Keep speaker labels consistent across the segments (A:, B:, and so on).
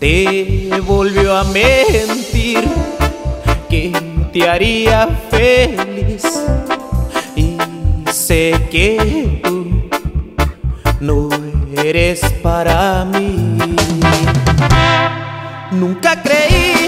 A: Te volvió a mentir que te haría feliz y sé que tú no eres para mí. Nunca creí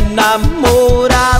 A: Nam Mô Ra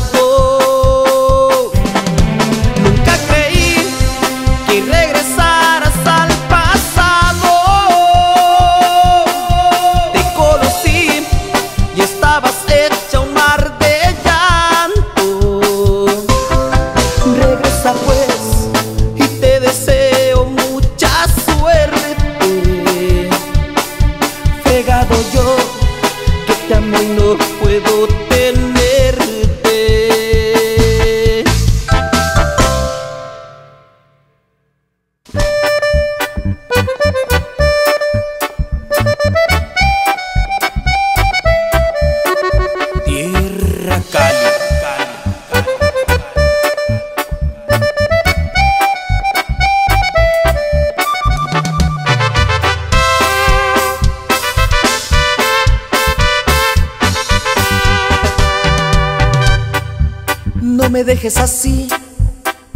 A: me dejes así,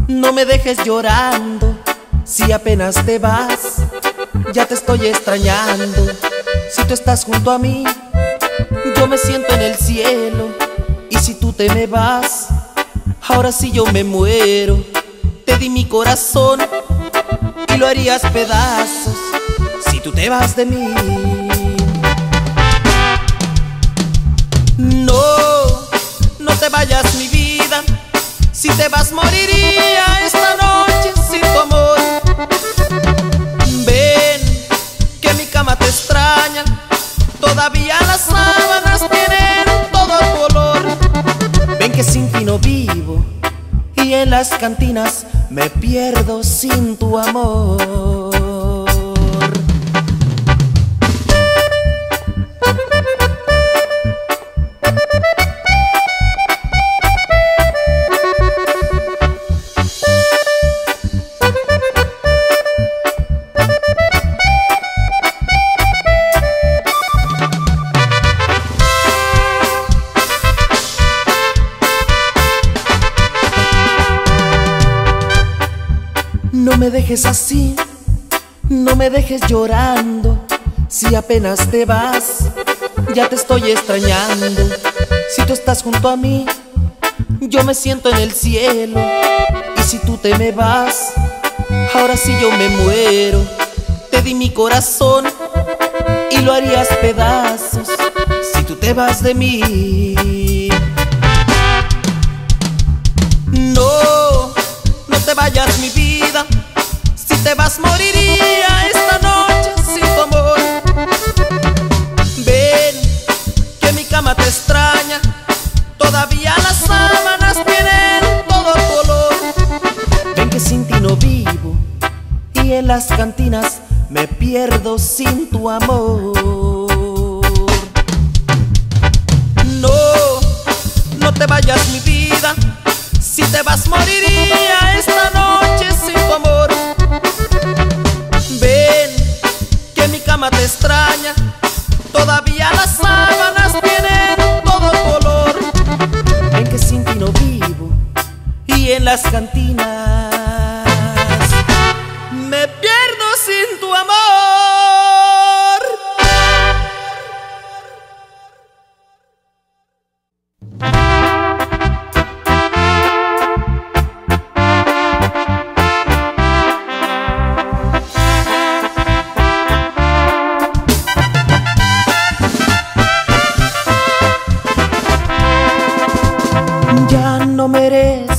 A: no me dejes llorando. Si apenas te vas, ya te estoy extrañando. Si tú estás junto a mí, yo me siento en el cielo. Y si tú te me vas, ahora sí yo me muero. Te di mi corazón y lo harías pedazos si tú te vas de mí. Vas moriría esta noche sin tu amor. Ven, que mi cama te extraña. Todavía las sábanas tienen todo tu olor. Ven que sin ti no vivo y en las cantinas me pierdo sin tu amor. Dejes llorando. Si apenas te vas, ya te estoy extrañando. Si tú estás junto a mí, yo me siento en el cielo. Y si tú te me vas, ahora si yo me muero, te di mi corazón y lo harías pedazos si tú te vas de mí. No, no te vayas mi vida, si te vas moriría me pierdo sin tu amor. No, no te vayas mi vida, si te vas moriría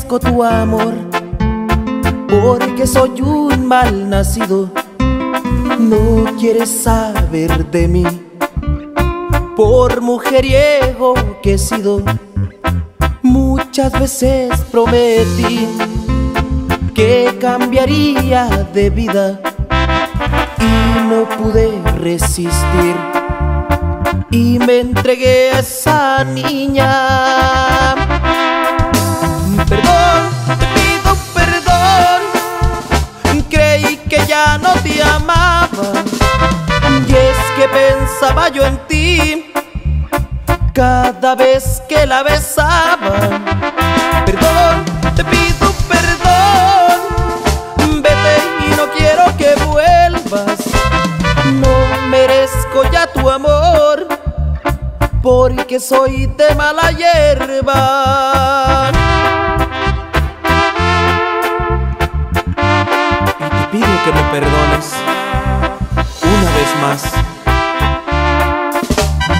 A: merezco tu amor porque soy un mal nacido. No quieres saber de mí por mujeriego que he sido. Muchas veces prometí que cambiaría de vida y no pude resistir y me entregué a esa niña. Te pido perdón. Creí que ya no te amaba. Y es que pensaba yo en ti cada vez que la besaba. Perdón, te pido perdón. Vete y no quiero que vuelvas. No merezco ya tu amor. Porque soy de mala hierba. Perdones una vez más.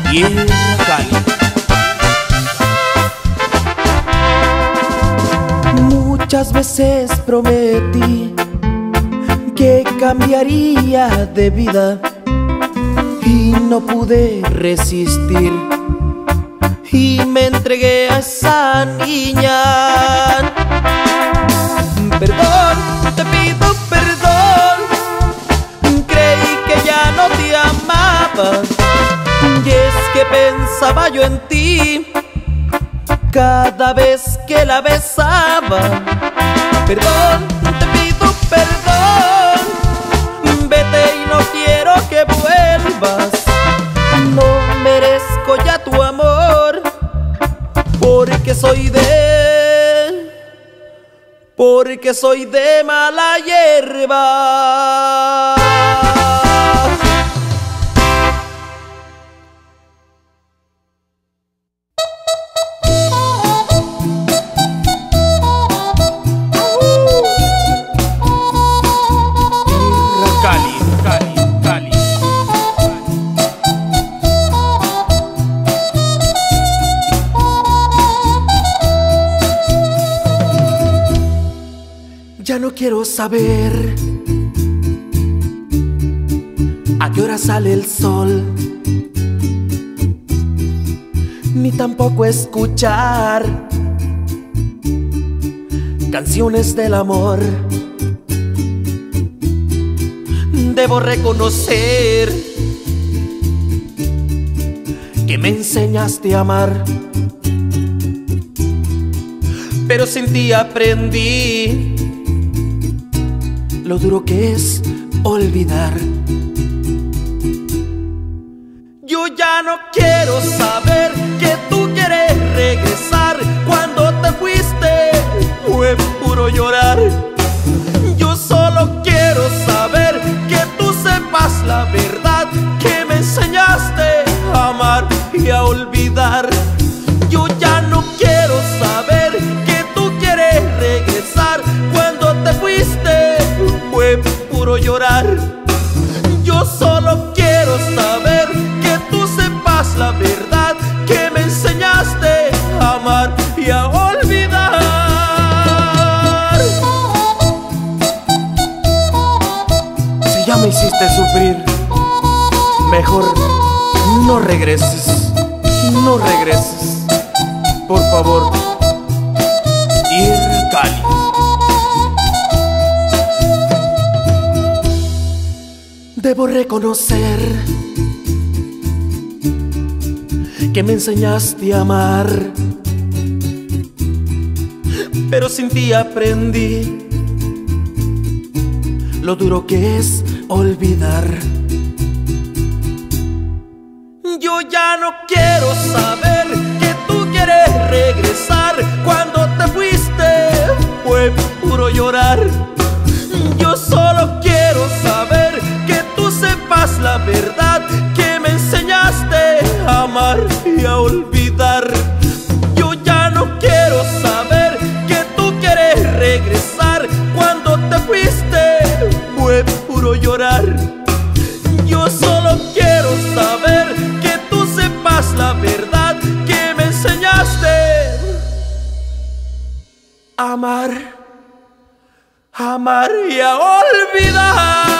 A: Tierra cálida. Muchas veces prometí que cambiaría de vida y no pude resistir y me entregué a esa niña. Perdón, te pido Y es que pensaba yo en ti cada vez que la besaba. Perdón, te pido perdón. Vete y no quiero que vuelvas. No merezco ya tu amor. Porque soy de porque soy de mala hierba. Quiero saber a qué hora sale el sol, ni tampoco escuchar canciones del amor. Debo reconocer que me enseñaste a amar, pero sin ti aprendí lo duro que es olvidar. Yo ya no quiero saber que tú quieres regresar. Cuando te fuiste fue puro llorar. Yo solo quiero saber que tú sepas la verdad, que me enseñaste a amar y a olvidar. Yo solo quiero saber que tú sepas la verdad, que me enseñaste a amar y a olvidar. Si ya me hiciste sufrir, mejor no regreses, no regreses, por favor. Debo reconocer que me enseñaste a amar, pero sin ti aprendí lo duro que es olvidar. Amar, amar y a olvidar.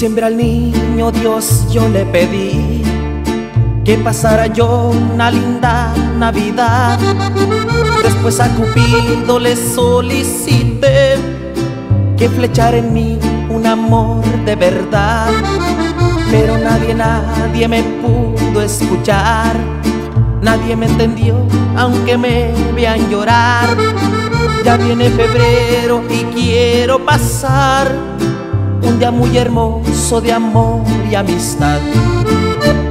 A: Diciembre al niño Dios yo le pedí que pasara yo una linda Navidad. Después a Cupido le solicité que flechara en mí un amor de verdad. Pero nadie, nadie me pudo escuchar. Nadie me entendió, aunque me vean llorar. Ya viene febrero y quiero pasar un día muy hermoso de amor y amistad.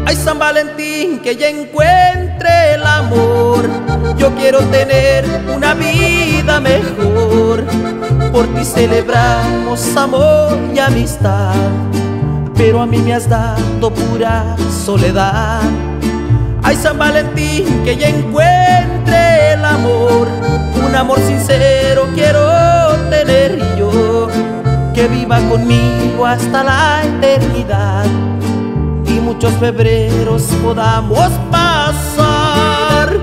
A: Ay, San Valentín, que ya encuentre el amor. Yo quiero tener una vida mejor. Por ti celebramos amor y amistad. Pero a mí me has dado pura soledad. Ay, San Valentín, que ya encuentre el amor. Un amor sincero quiero tener yo. Que viva conmigo hasta la eternidad y muchos febreros podamos pasar.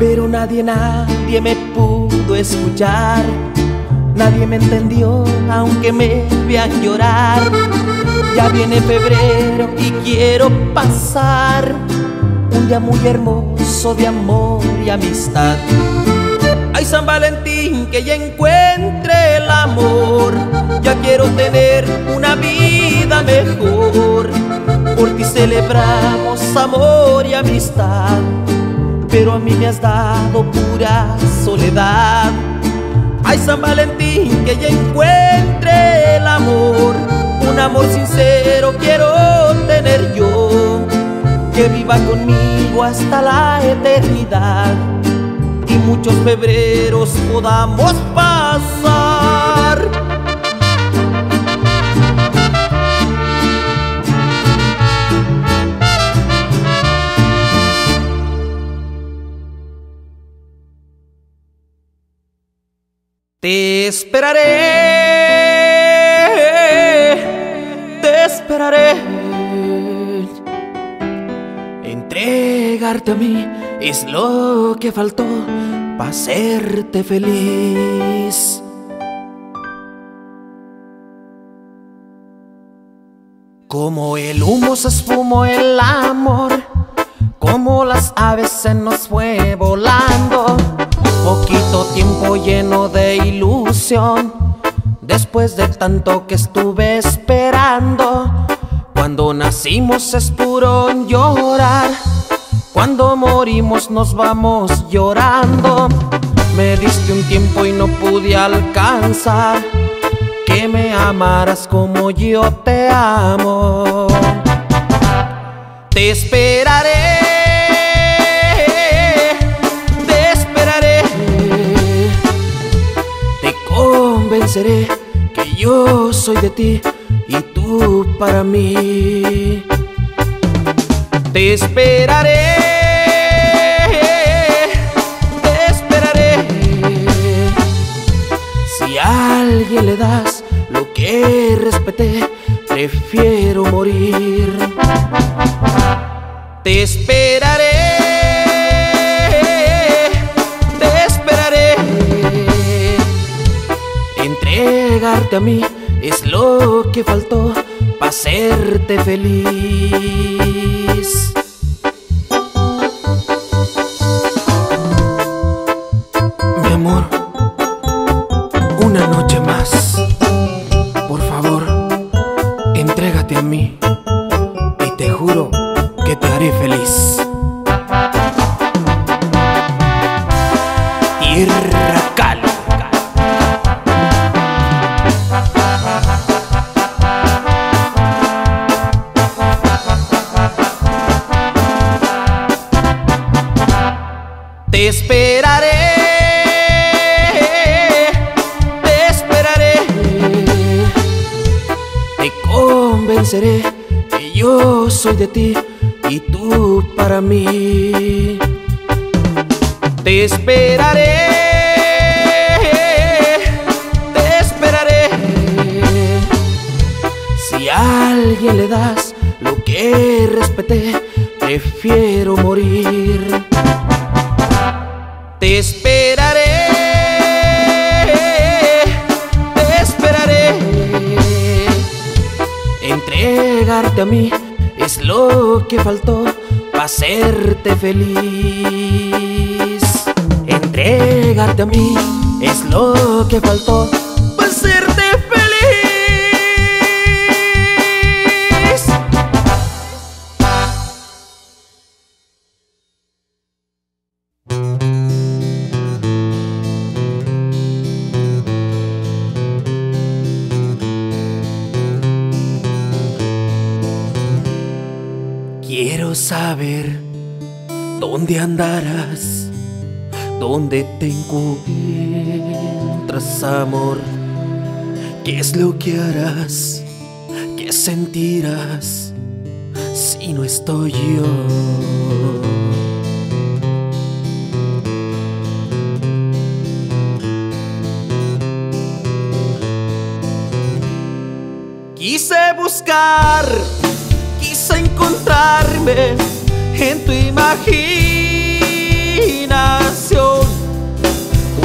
A: Pero nadie, nadie me pudo escuchar. Nadie me entendió, aunque me vean llorar. Ya viene febrero y quiero pasar un día muy hermoso de amor y amistad. Ay, San Valentín, que ya encuentre el amor. Ya quiero tener una vida mejor. Por ti celebramos amor y amistad. Pero a mí me has dado pura soledad. Ay, San Valentín, que ya encuentre el amor. Un amor sincero quiero tener yo. Que viva conmigo hasta la eternidad. Y muchos febreros podamos pasar. Te esperaré, te esperaré. Entregarte a mí es lo que faltó para hacerte feliz. Como el humo se esfumó el amor, como las aves se nos fue volando. Tiempo lleno de ilusión, después de tanto que estuve esperando. Cuando nacimos es puro llorar, cuando morimos nos vamos llorando. Me diste un tiempo y no pude alcanzar que me amaras como yo te amo. Te esperaré, que yo soy de ti y tú para mí. Te esperaré. te esperaré. Si a alguien le das lo que respeté, prefiero morir. Te esperaré, A mí es lo que faltó para hacerte feliz. Esperaré, te esperaré, te convenceré que yo soy de ti y tú para mí. Te esperaré, te esperaré. Si a alguien le das lo que respeté, prefiero morir. A mí es lo que faltó para hacerte feliz. Entregarte a mí es lo que faltó saber dónde andarás, dónde te encuentras, amor. ¿Qué es lo que harás? ¿Qué sentirás si no estoy yo? Quise buscar, encontrarme en tu imaginación.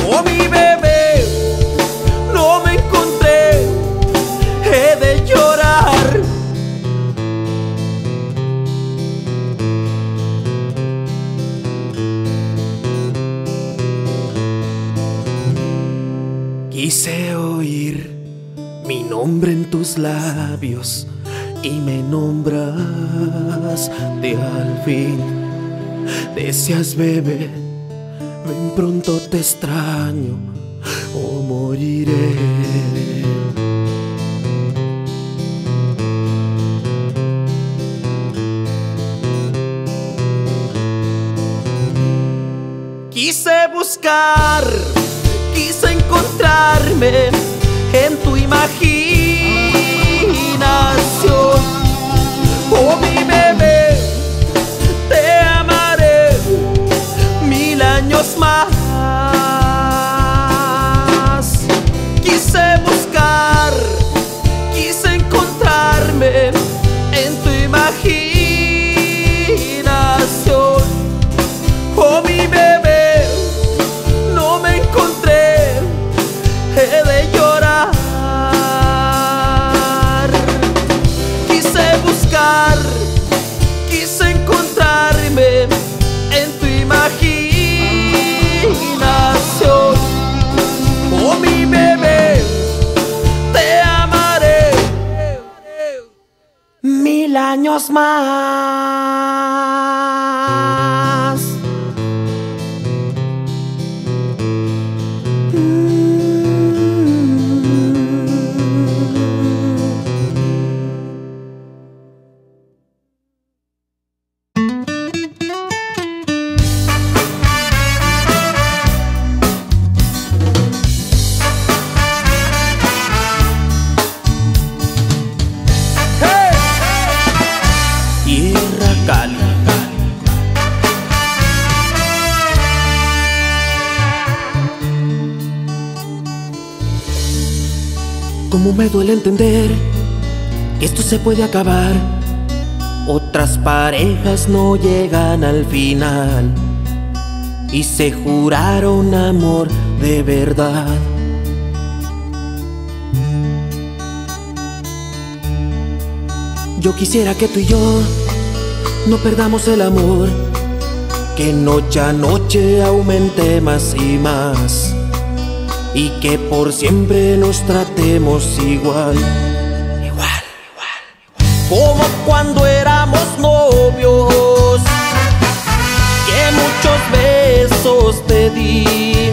A: Oh, mi bebé, no me encontré, he de llorar. Quise oír mi nombre en tus labios y me nombras de al fin. Deseas, bebé, ven pronto te extraño o moriré. Quise buscar, quise encontrarme en tu imaginación. Encontrarme smile. Me duele entender que esto se puede acabar. Otras parejas no llegan al final y se juraron amor de verdad. Yo quisiera que tú y yo no perdamos el amor, que noche a noche aumente más y más, y que por siempre nos tratemos igual. Igual, igual. Como cuando éramos novios, que muchos besos te di,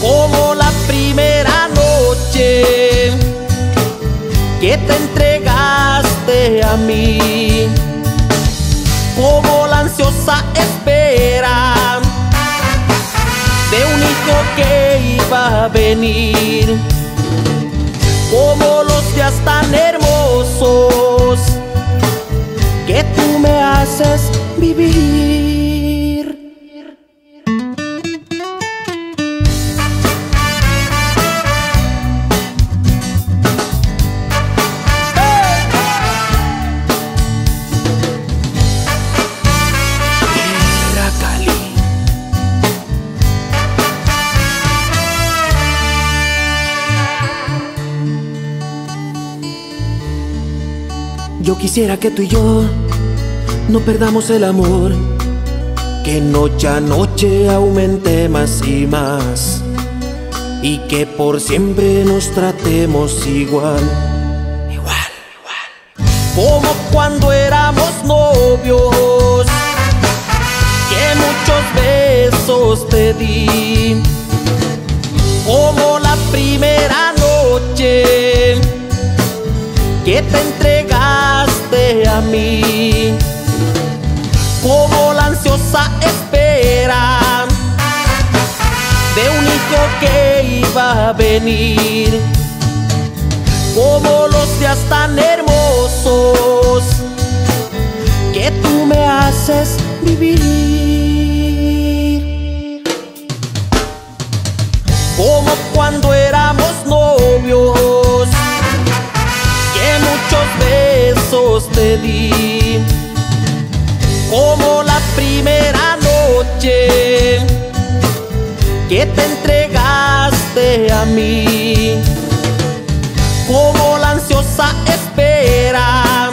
A: como la primera noche que te entregaste a mí, como la ansiosa espera de un hijo que venir, como los días tan hermosos que tú me haces vivir. Quisiera que tú y yo no perdamos el amor, que noche a noche aumente más y más, y que por siempre nos tratemos igual. Igual, igual. Como cuando éramos novios, que muchos besos te di, como la primera noche que te a mí, como la ansiosa espera de un hijo que iba a venir, como los días tan hermosos que tú me haces vivir, como cuando éramos como la primera noche que te entregaste a mí, como la ansiosa espera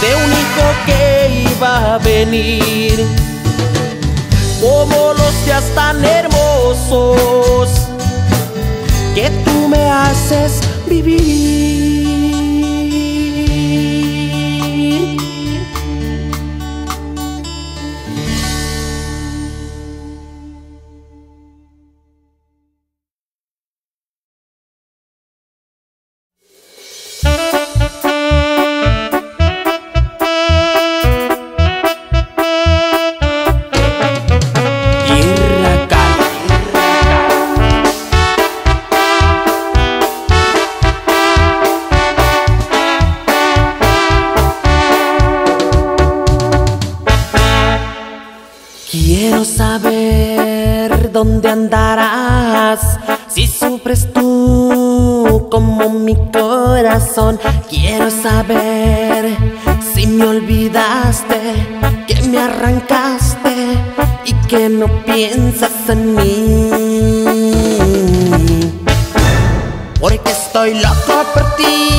A: de un hijo que iba a venir, como los días tan hermosos que tú me haces vivir. Quiero saber dónde andarás, si sufres tú como mi corazón. Quiero saber si me olvidaste, que me arrancaste y que no piensas en mí. Porque estoy loco por ti,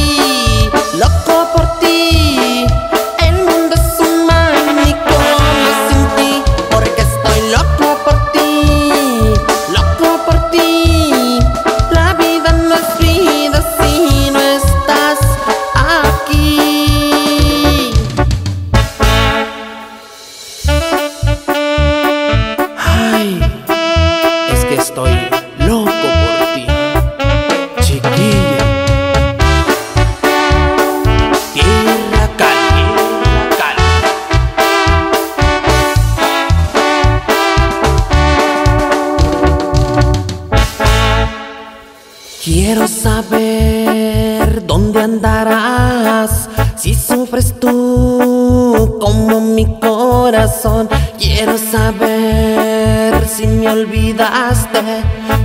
A: olvidaste,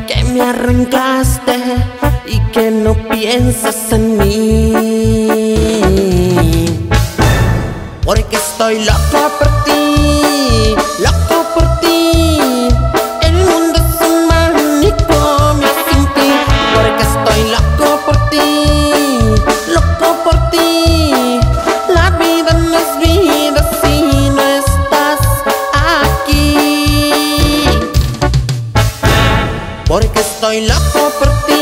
A: que me arrancaste y que no piensas en mí. Porque estoy loca, porque seperti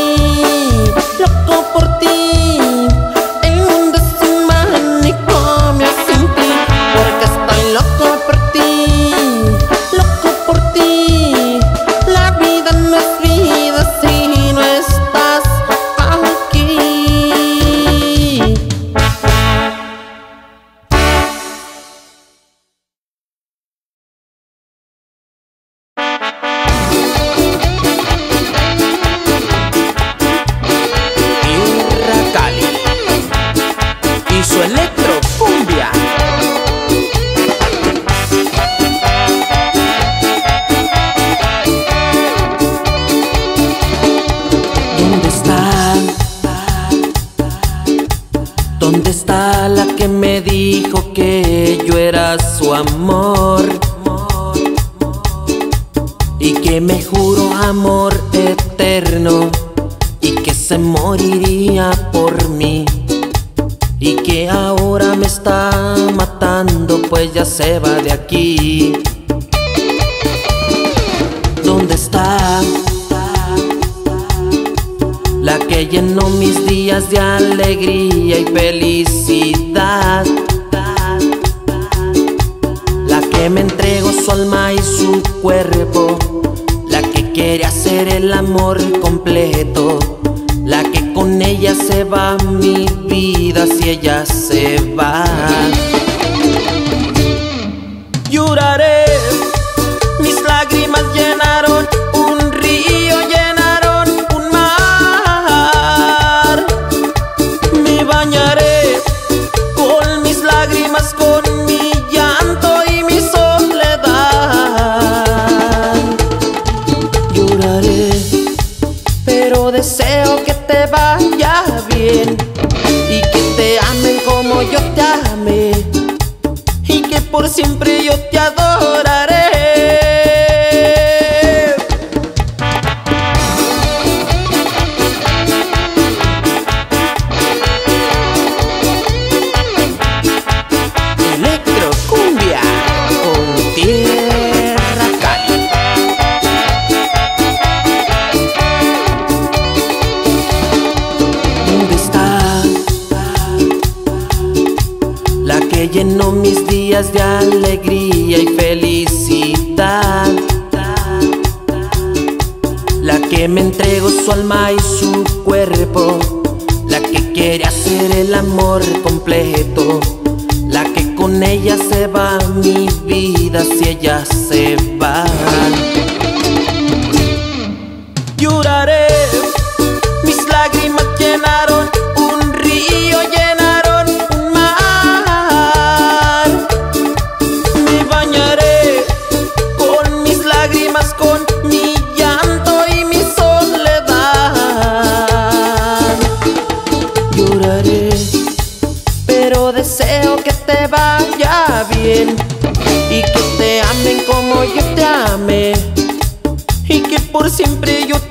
A: que me juró amor eterno y que se moriría por mí y que ahora me está matando pues ya se va de aquí. ¿Dónde está la que llenó mis días de alegría y felicidad? La que me entregó su alma y su cuerpo quiere hacer el amor completo. La que con ella se va mi vida si ella se va. Lloraré Ella se va mi vida, si ella se va. Lloraré que por siempre yo